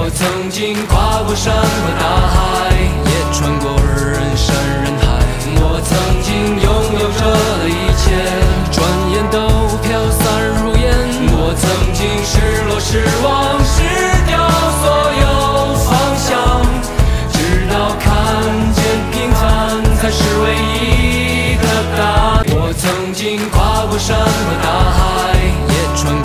我曾经跨过山和大海也穿过人山人海我曾经拥有着的一切。转眼都飘散如烟我曾经失落失望失掉所有方向直到看见平凡才是唯一的答案。我曾经跨过山和大海